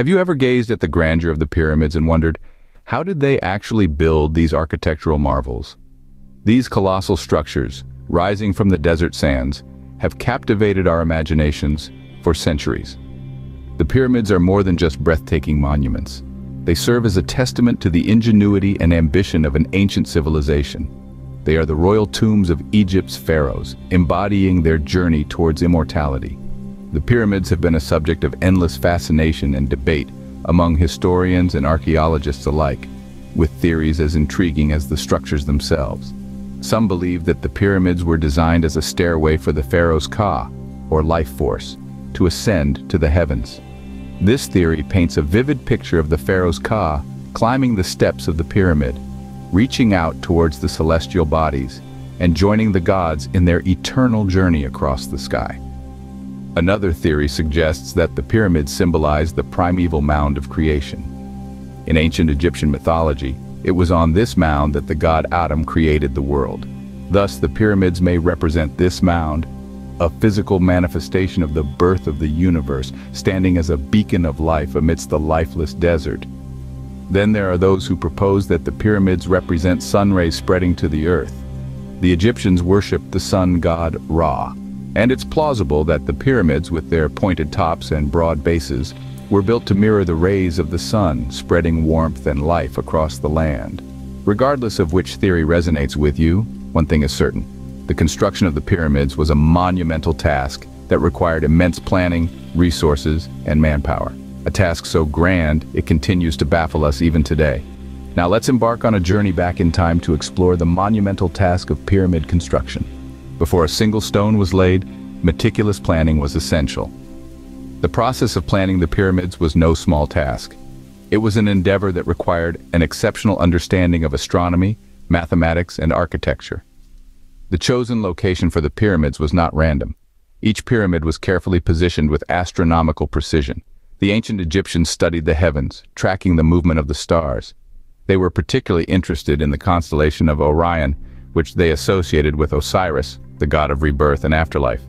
Have you ever gazed at the grandeur of the pyramids and wondered, how did they actually build these architectural marvels? These colossal structures, rising from the desert sands, have captivated our imaginations for centuries. The pyramids are more than just breathtaking monuments. They serve as a testament to the ingenuity and ambition of an ancient civilization. They are the royal tombs of Egypt's pharaohs, embodying their journey towards immortality. The pyramids have been a subject of endless fascination and debate among historians and archaeologists alike, with theories as intriguing as the structures themselves. Some believe that the pyramids were designed as a stairway for the pharaoh's Ka, or life force, to ascend to the heavens. This theory paints a vivid picture of the pharaoh's Ka climbing the steps of the pyramid, reaching out towards the celestial bodies, and joining the gods in their eternal journey across the sky. Another theory suggests that the pyramids symbolize the primeval mound of creation. In ancient Egyptian mythology, it was on this mound that the god Atum created the world. Thus, the pyramids may represent this mound, a physical manifestation of the birth of the universe, standing as a beacon of life amidst the lifeless desert. Then there are those who propose that the pyramids represent sun rays spreading to the earth. The Egyptians worshipped the sun god Ra, and it's plausible that the pyramids, with their pointed tops and broad bases, were built to mirror the rays of the sun, spreading warmth and life across the land. Regardless of which theory resonates with you, one thing is certain. The construction of the pyramids was a monumental task that required immense planning, resources, and manpower. A task so grand, it continues to baffle us even today. Now let's embark on a journey back in time to explore the monumental task of pyramid construction. Before a single stone was laid, meticulous planning was essential. The process of planning the pyramids was no small task. It was an endeavor that required an exceptional understanding of astronomy, mathematics, and architecture. The chosen location for the pyramids was not random. Each pyramid was carefully positioned with astronomical precision. The ancient Egyptians studied the heavens, tracking the movement of the stars. They were particularly interested in the constellation of Orion, which they associated with Osiris, the god of rebirth and afterlife.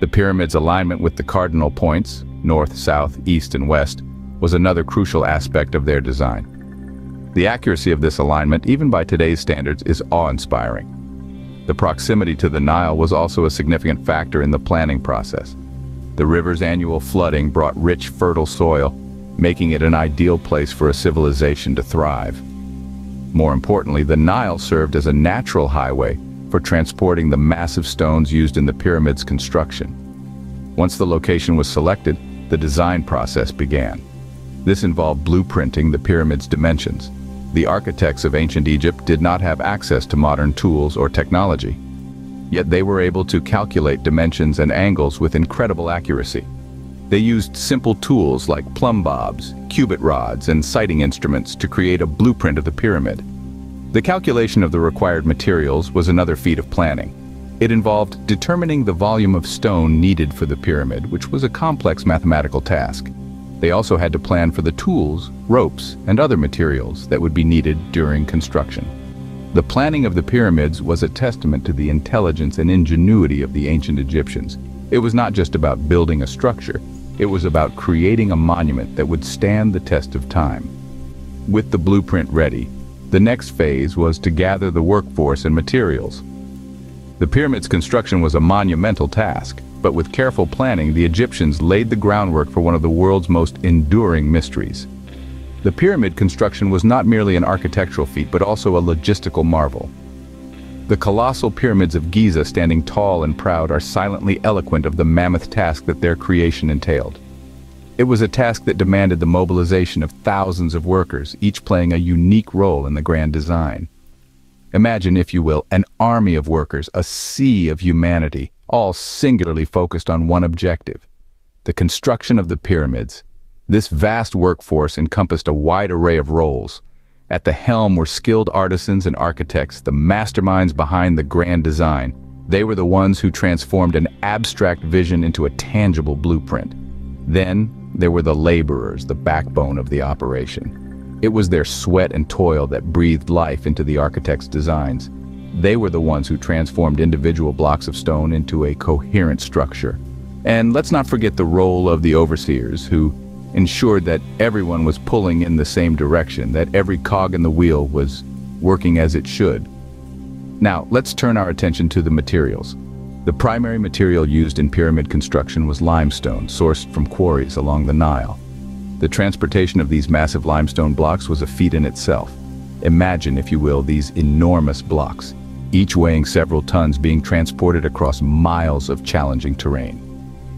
The pyramid's alignment with the cardinal points, north, south, east, and west, was another crucial aspect of their design. The accuracy of this alignment, even by today's standards, is awe-inspiring. The proximity to the Nile was also a significant factor in the planning process. The river's annual flooding brought rich, fertile soil, making it an ideal place for a civilization to thrive. More importantly, the Nile served as a natural highway for transporting the massive stones used in the pyramid's construction. Once the location was selected, the design process began. This involved blueprinting the pyramid's dimensions. The architects of ancient Egypt did not have access to modern tools or technology. Yet they were able to calculate dimensions and angles with incredible accuracy. They used simple tools like plumb bobs, cubit rods, and sighting instruments to create a blueprint of the pyramid. The calculation of the required materials was another feat of planning. It involved determining the volume of stone needed for the pyramid, which was a complex mathematical task. They also had to plan for the tools, ropes, and other materials that would be needed during construction. The planning of the pyramids was a testament to the intelligence and ingenuity of the ancient Egyptians. It was not just about building a structure, it was about creating a monument that would stand the test of time. With the blueprint ready, the next phase was to gather the workforce and materials. The pyramid's construction was a monumental task, but with careful planning, the Egyptians laid the groundwork for one of the world's most enduring mysteries. The pyramid construction was not merely an architectural feat, but also a logistical marvel. The colossal pyramids of Giza standing tall and proud are silently eloquent of the mammoth task that their creation entailed. It was a task that demanded the mobilization of thousands of workers, each playing a unique role in the grand design. Imagine, if you will, an army of workers, a sea of humanity, all singularly focused on one objective, the construction of the pyramids. This vast workforce encompassed a wide array of roles. At the helm were skilled artisans and architects, the masterminds behind the grand design. They were the ones who transformed an abstract vision into a tangible blueprint. Then, there were the laborers, the backbone of the operation. It was their sweat and toil that breathed life into the architect's designs. They were the ones who transformed individual blocks of stone into a coherent structure. And let's not forget the role of the overseers who ensured that everyone was pulling in the same direction, that every cog in the wheel was working as it should. Now, let's turn our attention to the materials. The primary material used in pyramid construction was limestone, sourced from quarries along the Nile. The transportation of these massive limestone blocks was a feat in itself. Imagine, if you will, these enormous blocks, each weighing several tons being transported across miles of challenging terrain.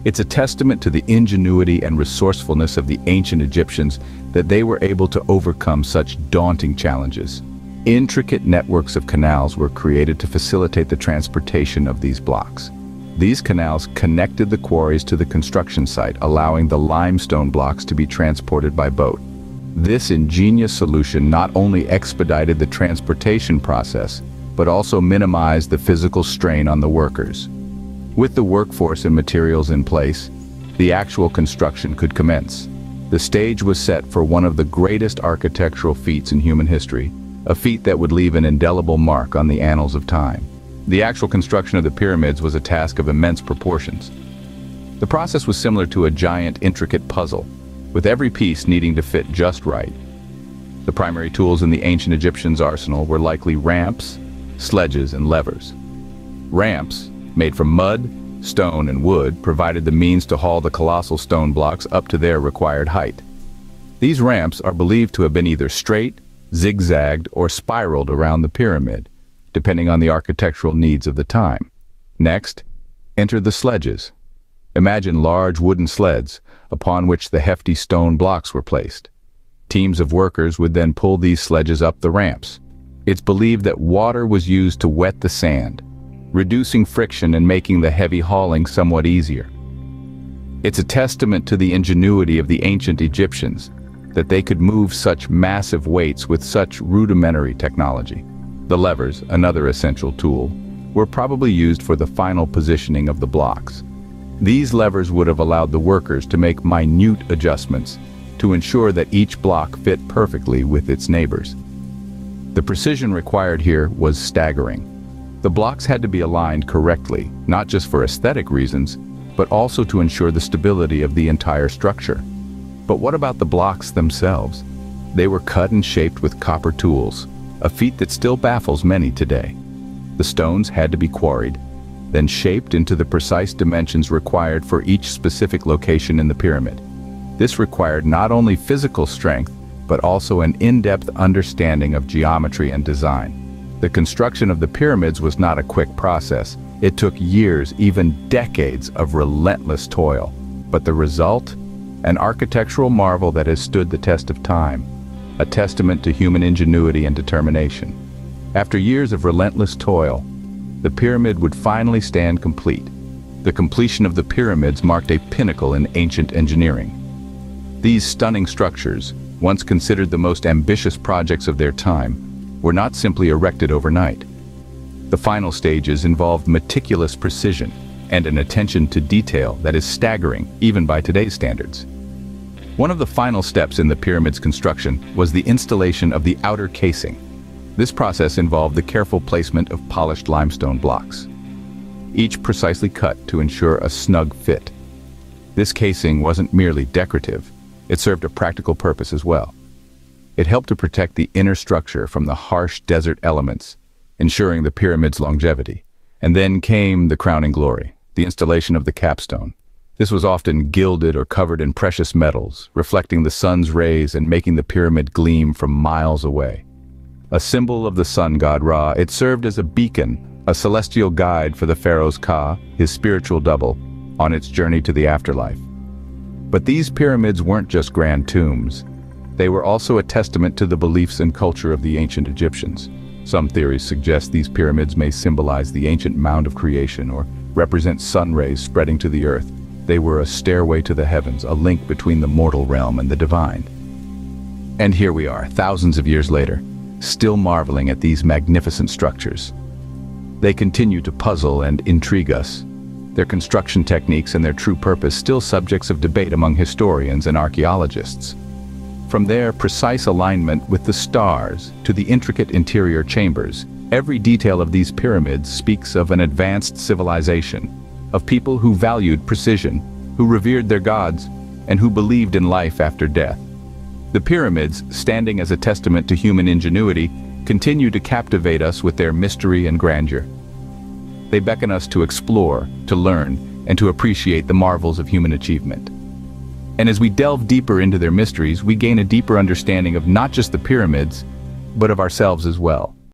It's a testament to the ingenuity and resourcefulness of the ancient Egyptians that they were able to overcome such daunting challenges. Intricate networks of canals were created to facilitate the transportation of these blocks. These canals connected the quarries to the construction site, allowing the limestone blocks to be transported by boat. This ingenious solution not only expedited the transportation process, but also minimized the physical strain on the workers. With the workforce and materials in place, the actual construction could commence. The stage was set for one of the greatest architectural feats in human history, a feat that would leave an indelible mark on the annals of time. The actual construction of the pyramids was a task of immense proportions. The process was similar to a giant, intricate puzzle, with every piece needing to fit just right. The primary tools in the ancient Egyptians' arsenal were likely ramps, sledges, and levers. Ramps, made from mud, stone, and wood, provided the means to haul the colossal stone blocks up to their required height. These ramps are believed to have been either straight, zigzagged, or spiraled around the pyramid, depending on the architectural needs of the time. Next, enter the sledges. Imagine large wooden sleds, upon which the hefty stone blocks were placed. Teams of workers would then pull these sledges up the ramps. It's believed that water was used to wet the sand, reducing friction and making the heavy hauling somewhat easier. It's a testament to the ingenuity of the ancient Egyptians that they could move such massive weights with such rudimentary technology. The levers, another essential tool, were probably used for the final positioning of the blocks. These levers would have allowed the workers to make minute adjustments to ensure that each block fit perfectly with its neighbors. The precision required here was staggering. The blocks had to be aligned correctly, not just for aesthetic reasons, but also to ensure the stability of the entire structure. But what about the blocks themselves? They were cut and shaped with copper tools, a feat that still baffles many today. The stones had to be quarried, then shaped into the precise dimensions required for each specific location in the pyramid. This required not only physical strength, but also an in-depth understanding of geometry and design. The construction of the pyramids was not a quick process. It took years, even decades of relentless toil. But the result? An architectural marvel that has stood the test of time, a testament to human ingenuity and determination. After years of relentless toil, the pyramid would finally stand complete. The completion of the pyramids marked a pinnacle in ancient engineering. These stunning structures, once considered the most ambitious projects of their time, were not simply erected overnight. The final stages involved meticulous precision and an attention to detail that is staggering even by today's standards. One of the final steps in the pyramid's construction was the installation of the outer casing. This process involved the careful placement of polished limestone blocks, each precisely cut to ensure a snug fit. This casing wasn't merely decorative, it served a practical purpose as well. It helped to protect the inner structure from the harsh desert elements, ensuring the pyramid's longevity. And then came the crowning glory, the installation of the capstone. This was often gilded or covered in precious metals, reflecting the sun's rays and making the pyramid gleam from miles away. A symbol of the sun god Ra, it served as a beacon, a celestial guide for the pharaoh's Ka, his spiritual double, on its journey to the afterlife. But these pyramids weren't just grand tombs. They were also a testament to the beliefs and culture of the ancient Egyptians. Some theories suggest these pyramids may symbolize the ancient mound of creation or represent sun rays spreading to the earth. They were a stairway to the heavens, a link between the mortal realm and the divine. And here we are, thousands of years later, still marveling at these magnificent structures. They continue to puzzle and intrigue us. Their construction techniques and their true purpose still subjects of debate among historians and archaeologists. From their precise alignment with the stars to the intricate interior chambers, every detail of these pyramids speaks of an advanced civilization, of people who valued precision, who revered their gods, and who believed in life after death. The pyramids, standing as a testament to human ingenuity, continue to captivate us with their mystery and grandeur. They beckon us to explore, to learn, and to appreciate the marvels of human achievement. And as we delve deeper into their mysteries, we gain a deeper understanding of not just the pyramids, but of ourselves as well.